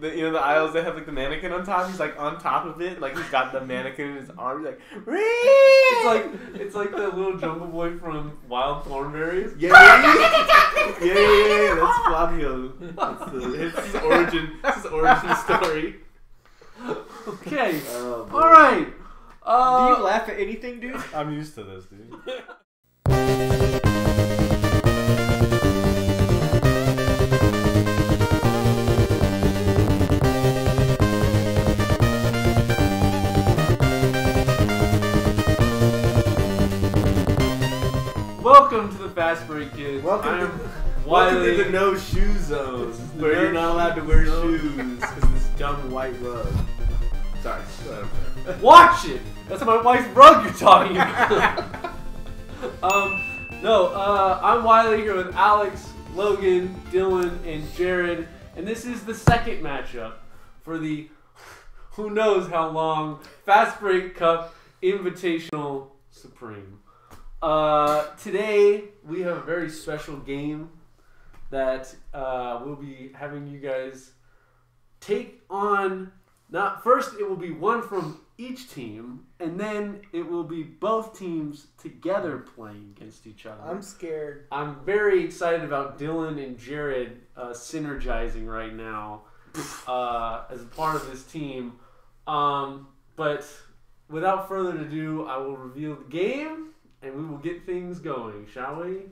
like the you know the aisles that have like the mannequin on top. He's like on top of it, like he's got the mannequin in his arm. He's like, It's like it's like the little jungle boy from Wild Thornberrys. yeah, yeah, yeah, yeah, yeah, yeah, That's Flavio. That's it's his origin. It's his origin story. Okay. Oh, boy. All right. Do Uh, you laugh at anything, dude? I'm used to this, dude. Fastbreak Kids. Welcome I'm to- Welcome to the no shoe zone, where you're not allowed to wear shoes because this dumb white rug. Sorry. Watch it. That's my wife's rug you're talking about. um, no, uh, I'm Wiley here with Alex, Logan, Dylan, and Jared, and this is the second matchup for the who knows how long Fastbreak Cup Invitational Supreme. Uh, today we have a very special game that uh, we'll be having you guys take on. Not first it will be one from each team and then it will be both teams together playing against each other. I'm scared. i'm very excited about dylan and jared uh, synergizing right now uh, as a part of this team. Um, but without further ado i will reveal the game and we will get things going shall we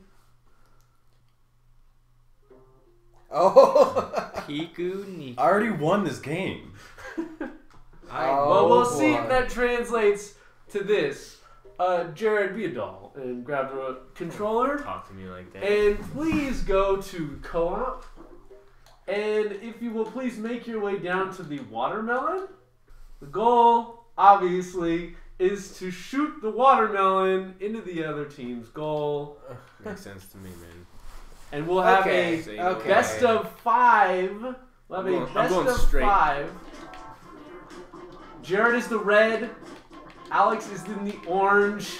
Oh. Pikuniku. I already won this game. Oh, well we'll see if that translates to this uh, jared be a doll and grab the controller Talk to me like that. And please go to co-op. And if you will please make your way down to the watermelon. The goal, obviously, is to shoot the watermelon into the other team's goal. Makes sense to me, man. And we'll have Okay, a okay. best of five. We'll have I'm a going- I'm best going of straight. five. Jared is the red. Alex is in the orange.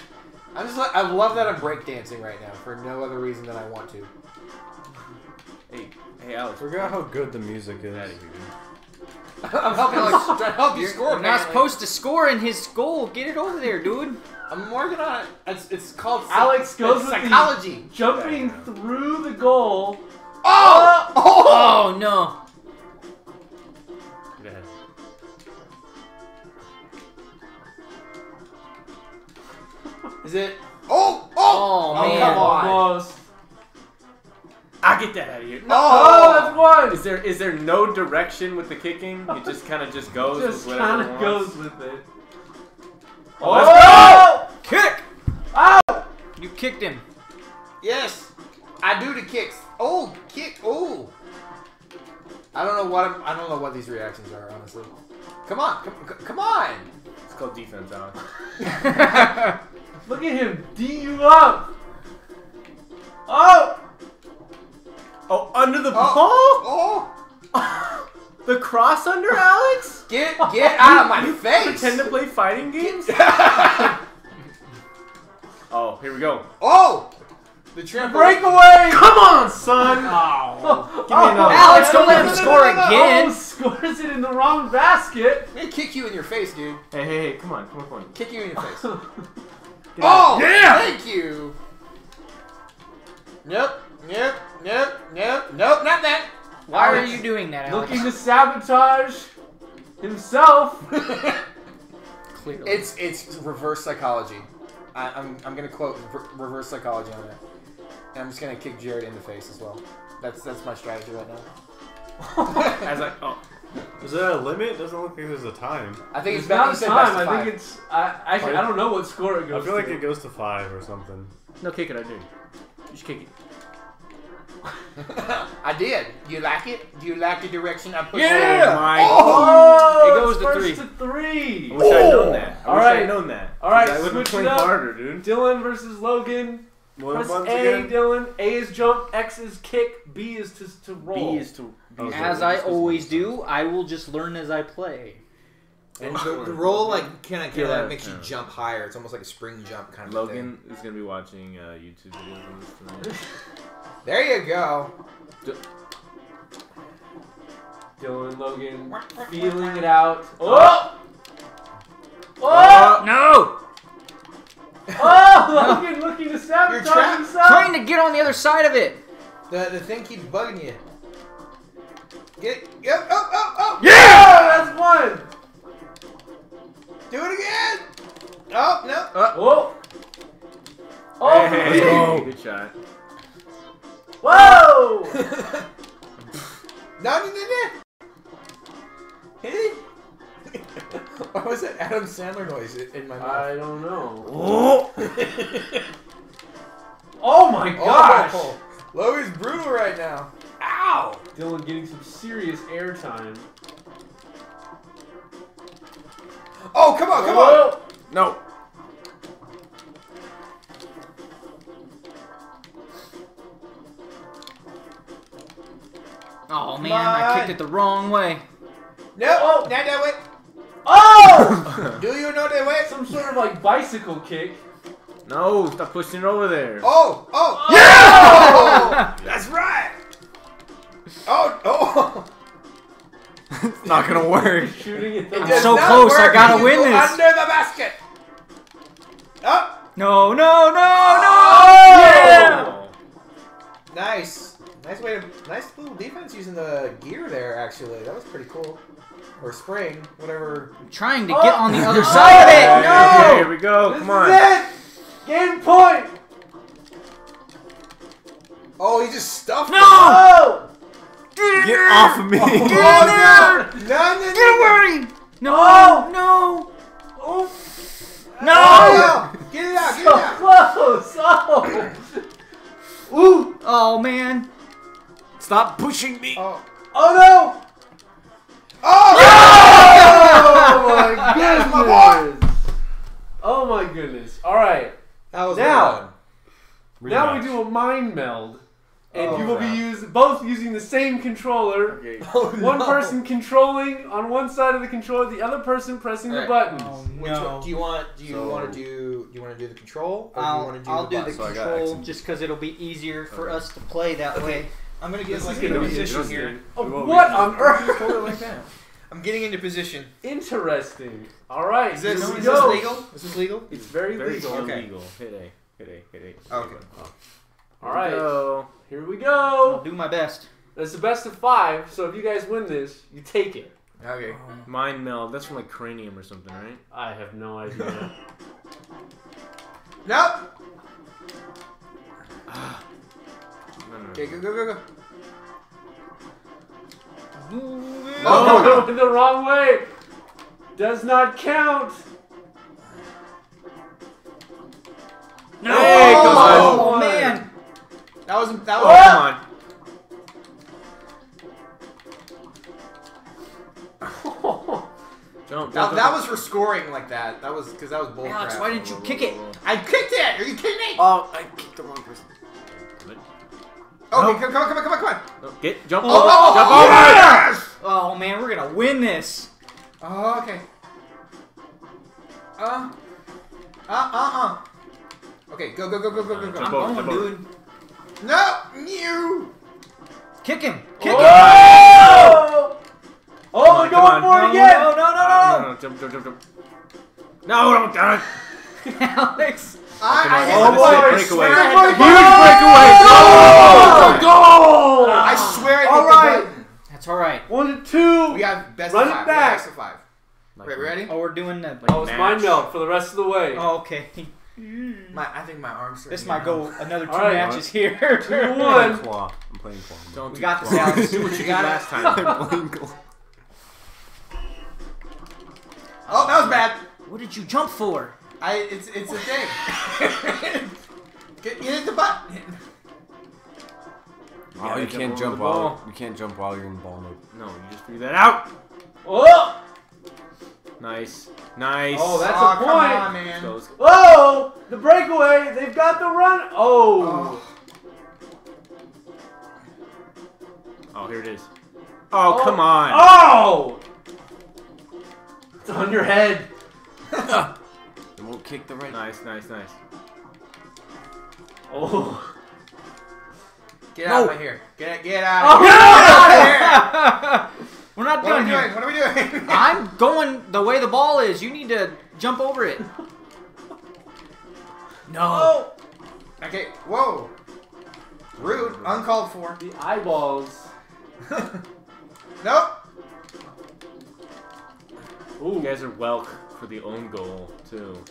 I'm just like, I love that I'm breakdancing right now for no other reason than I want to. Hey, hey, Alex. Forgot how good the music Get out is. Of here, dude. I'm helping, like, trying to help you You're, score. you're not apparently. supposed to score in his goal. Get it over there, dude. I'm working on it. It's, it's called psych- Alex goes it's with the- psychology. Jumping through the goal. Oh! Uh, oh! Oh no. Go ahead. Is it? Oh! Oh! Oh, Oh, man. come on. Almost. I get that out of here. No. Oh, that's one. Is there is there no direction with the kicking? It just kind of just goes just with whatever kind it of goes with it. Oh, oh! let's Kick! Oh! You kicked him. Yes, I do the kicks. Oh, kick! Oh, I don't know what I'm, I don't know what these reactions are. Honestly, come on, come, c- come on! It's called defense, Alex. Look at him D you up. Oh! Oh, under the Oh, ball? oh, The cross under, Alex? get get out of my You face! Pretend to play fighting games? oh, here we go. oh, the trampoline. Breakaway! Come on, son! Oh, Give me oh, another. Alex, don't let him score again. Oh, scores it in the wrong basket. I'm kick you in your face, dude. Hey, hey, hey, come on, come on, come on. Kick you in your face. Oh, out. oh, Yeah! Thank you. Yep, nope, nope, nope, nope, not that. Why are you doing that, Alex? Looking to sabotage himself. Clearly. It's it's reverse psychology. I, I'm I'm gonna quote re- reverse psychology on that, and I'm just gonna kick Jared in the face as well. That's that's my strategy right now. As I, oh, Is there a limit? Doesn't look like there's a time. I think It's it's, not you a time. best I five. think it's. I actually I don't know what score it goes. To. I goes. feel like it goes to five or something. no, kick it, I do. Just kick it. I did. Do you like it? Do you like the direction I put? Yeah! Oh my. Oh, It goes to first three. to three. I wish I'd known that. I All wish right. I'd known that. All right, 'Cause I would have switch played it up. harder, dude. Dylan versus Logan. What Press A, again? Dylan. A is jump. X is kick. B is to, to roll. B is to. B is As I always do, I will just learn as I play. And the, the roll like kind of kind Yeah, of makes you jump higher. It's almost like a spring jump kind of thing. Logan is gonna be watching uh, YouTube videos on this tonight. There you go. Dylan Logan feeling it out. Oh! Oh! oh! No! Oh! Logan looking to sabotage trapped. himself. Trying to get on the other side of it. The the thing keeps bugging you. Get it. Yep. Oh, oh, oh. Yeah! Oh, that's one. Do it again. Oh no. Uh, oh! Oh! Hey, for me. good shot. Whoa! No, no, no, no. Hit it. What was that Adam Sandler noise in in my mouth? I don't know. Oh my oh, gosh! Oh, oh. Logan's brutal right now. Ow! Dylan getting some serious airtime. Oh, come on, come on. No. Oh man, I kicked it the wrong way. No, Oh. not that way. Oh! Do you know that way? some sort of like bicycle kick. No, stop pushing it over there. Oh, oh, yeah! that's right. Oh, oh. It's not gonna work. Shooting it. It the does so not close, I gotta You win go this. Under the basket. Oh, No, no, no, no! Oh! Yeah! nice. Nice way to, nice little defense using the gear there. Actually, that was pretty cool. Or spring, whatever. Trying to oh! get Oh. on the other oh! side of it. Okay, here we go. This Come on. is it! Game point! Oh, he just stuffed. No! Oh! Get in Get there! off of me. Get in Oh, there! no, no, no, Get away! No! Oh! No! Oh! No! Oh, no. Get it out, get it So out. close! Oh! Ooh! Oh man! Stop pushing me. Oh, Oh no! oh! Oh my There's my goodness! Oh my goodness! All right, That was Now. well done. now we do a mind meld, and Oh, you will be crap. use, both using the same controller. Okay. Oh, One no. person controlling on one side of the controller, the other person pressing the Alright. buttons. Oh, Which one, do you want? Do you So- want to do? Do you want to do the control, or do you I'll, want to do I'll the do the button? So control just because it'll be easier for us to play that way. I'm gonna get This like is into gonna be position interesting. here. Oh, We won't what be- on earth? Hold it like that. I'm getting into position. Interesting. All right, Is this, here we is go. this legal? Is this legal? It's very, Very legal. Okay. illegal. Hit A. Hit A. Hit A. Okay. All right, Go. here we I'll go. do my best. It's the best of five, so if you guys win this, you take it. Okay. Oh. Mind meld. That's from like cranium or something, right? I have no idea. Nope. Ah. Okay, go, go, go, go. oh, went the wrong way. Does not count. No! Hey, come oh, on. man! That was that Oh, was. come on. Jump, jump, That, jump. that was for scoring like that. That was because that was bull Alex, crap. why didn't you kick it? I kicked it. Are you kidding me? Oh, I kicked the wrong person. Okay, come, come on, come on, come on, come on. No, get, jump Oh, over, oh, jump oh, over. yes! Oh man, we're gonna win this. Oh, okay. Uh, uh, uh, uh. Okay, go, go, go, go, go, go, go. over, I'm jump going, over. dude. No, you. Kick him! Kick Oh! Oh, Come on, they're going for it again. No, no, no, No, no, no, jump, jump, jump, jump. No, don't do it. Alex! I, I on, oh boy, button. breakaway. I swear I hit the Huge button. breakaway. Goal! I swear I hit All the button. That's alright. One to two. We got best Run of it five. back. We got best of five. Right, ready? Oh, we're doing the. oh, it's mind melt for the rest of the way. Oh, okay. My, I think my arms. This might go another two All right. matches here. Two to I'm one. playing claw. I'm playing claw. Don't We do got this. Alex. Do what you did got last time. I'm playing claw. Oh, that was bad. What did you jump for? I. It's it's a thing. get, get the button. Oh, gotta you can't jump while ball. you can't jump while you're in the ball mode. No, you just figure that out. Oh! Nice, nice. Oh, that's oh, a come point. on, man. So let's- Oh! The breakaway. They've got the run. Oh! Oh. Oh, here it is. Oh, Oh. come on. Oh! It's on your head. It won't kick the right. Nice, nice, nice. Oh! Get out of here. Get get out Oh, of here. Get out of here. We're not What are done we here. doing? What are we doing? I'm going the way the ball is. You need to jump over it. No. Oh! Okay, whoa. Rude, uncalled for. The eyeballs. Nope. Ooh. You guys are well for the own goal too.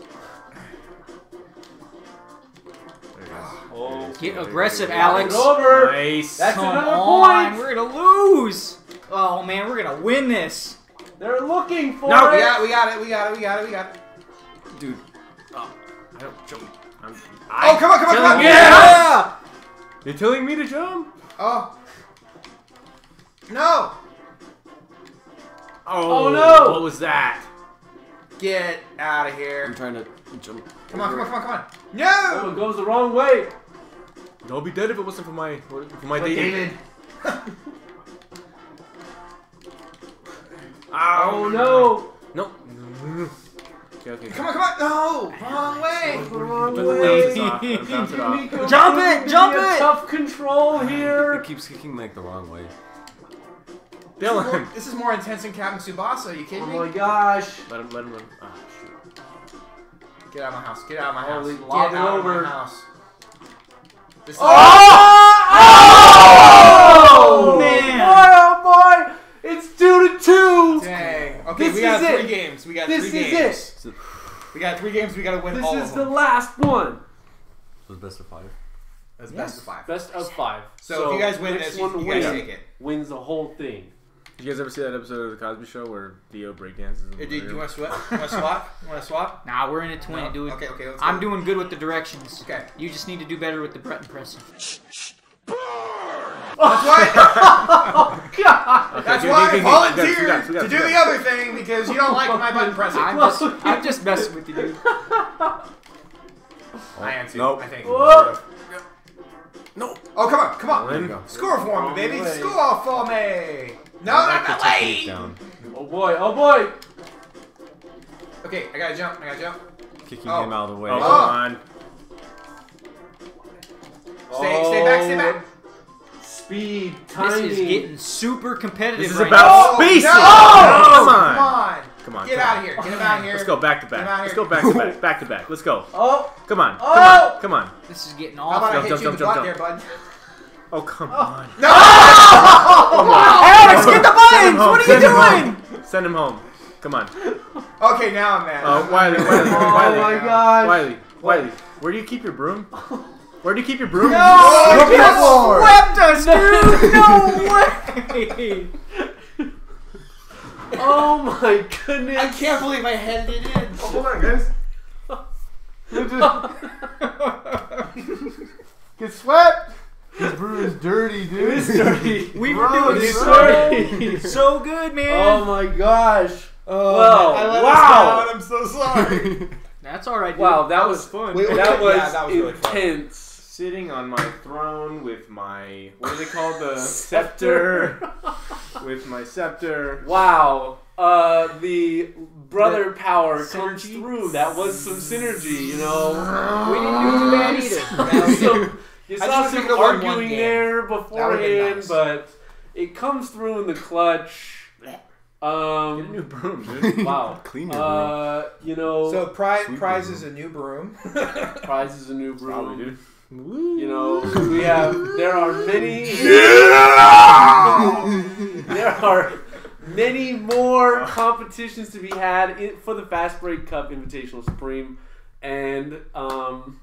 There you go. Oh. Get aggressive, Knock Alex. over. Nice. That's Come another on, point. we're gonna lose. Oh man, we're gonna win this. They're looking for No, it. we got, it, we got it, we got it, we got it, we got it. dude. Oh, I don't jump. I'm, Oh, come on, come on, come on! Yeah. You're telling me to jump? Oh. No! Oh, oh no. What was that? Get out of here. I'm trying to jump. Come on, come on, come on, come on. Oh, No! it goes the wrong way. I'll be dead if it wasn't for my for my But David. David. Oh, oh no. No. Okay, okay. Come on, come on! No! Wrong way! The wrong way. Bounce it off. Jump it, jump it. Tough control here. It keeps kicking like the wrong way. Dylan. This is more intense than Captain Tsubasa, are you Oh kidding my gosh. Let him let him run. Ah, shoot. Get out of my house, get out of my house. Get out over. of my house. This is Oh, man. Boy, oh boy. It's two to two. Dang. Okay, This we got is three it. games. We got This three is it. We got three games. We got to win This all is the last one. So it's best of five. That's Yes. best of five. Best of five. So, if you guys win this, one you, you guys win take it. wins the whole thing. Did you guys ever see that episode of the Cosby Show where Theo breakdances? in the Hey, dude, living you want to swap? You want to swap? You want to swap? Nah, we're in a to win No? it. Do it. Okay, okay, let's I'm go. doing good with the directions. Okay. You just need to do better with the button pressing. That's why. Oh, God. That's Okay, why okay, I okay, volunteered we got it, we got it, we got to do we the other thing because you don't like my button pressing. I'm just, I'm just messing with you, dude. Oh, I am too. Nope. I think. Whoa. No. Oh come on, come on! Score for me, baby! Score for me! No, I not like that way! down. Oh boy. Oh boy. Okay, I gotta jump. I gotta jump. Kicking Oh. him out of the way. Oh, Oh. come on. Stay, stay back, stay back. Oh, speed, This is getting super competitive. This is right about Oh, spacing. no! Come on. Come on! Come on. Get come out of here! Get him out of here! Let's go back to back. out Let's go back to back. Back to back. Let's go. Oh. Come on. Come Oh! on. Come on. This is getting all. How about awful. I hit Jump, you in jump, the jump, butt jump. there, bud? Oh, come on. No! Alex, get the Send buttons! What are you Send him doing? home. Send him home. Come on. Okay, now I'm mad. Uh, Wiley, Wiley, Oh Wiley. my gosh. Wiley, Wiley. Where do you keep your broom? Where do you keep your broom? No! You Get just more. swept us, dude! No way! Oh my goodness. I can't believe I headed it in. Hold on, guys. Get swept. This brew is dirty, dude. It's dirty. We were Bro, doing it's so, dirty. so good, man. Oh my gosh. Oh, Well, I let wow. us down. I'm so sorry. That's all right, dude. Wow, that was fun. Wait, wait, that was, yeah, that was really fun. intense. Sitting on my throne with my what are they called? The scepter. with my scepter. Wow. Uh, the brother power comes through. That was some synergy, you know. we didn't do too bad either. so, you saw just some think of one- one arguing there That would've been beforehand, nice. but it comes through in the clutch. Get a new Um, broom, dude. wow. Clean your Uh, you know, So prize prize is a new broom. prize is a new broom. Probably, dude. You know, we have. There are many. there are many more competitions to be had in, for the Fastbreak Cup Invitational Supreme, and um,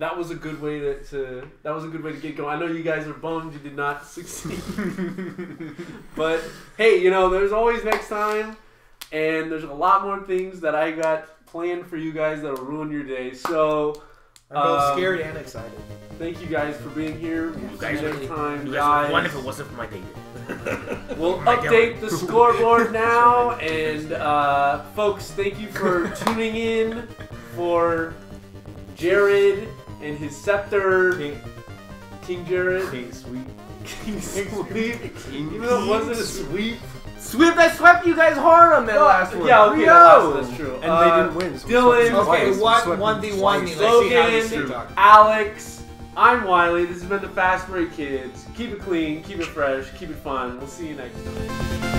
that was a good way to, to that was a good way to get going. I know you guys are bummed you did not succeed, but hey, you know there's always next time, and there's a lot more things that I got planned for you guys that'll ruin your day. So. I'm both Um, scared and excited. Thank you guys for being here. We'll see guys you are- next time, You guys. guys won if it wasn't for my David. We'll my update the scoreboard now, and uh, folks, thank you for tuning in for Jared and his scepter, King, King Jared, King Sweet. King Sweep. Even though it wasn't a sweep. Sweep! I swept you guys hard on that last one. Yeah, okay, 3-0. last, that's true. And Uh, they didn't win. So Dylan. Okay. We one swept one them v one. twice. Let's see how these Logan. Alex, I'm Wiley. This has been the Fastbreak Kids. Keep it clean, keep it fresh, keep it fun. We'll see you next time.